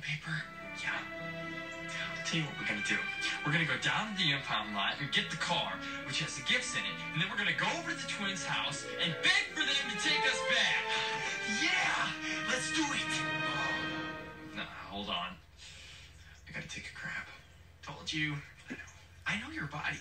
paper? Yeah. I'll tell you what we're gonna do. We're gonna go down to the impound lot and get the car, which has the gifts in it, and then we're gonna go over to the twins' house and beg for them to take us back. Yeah! Let's do it! Oh, nah, hold on. I gotta take a crap. Told you. I know. I know your body.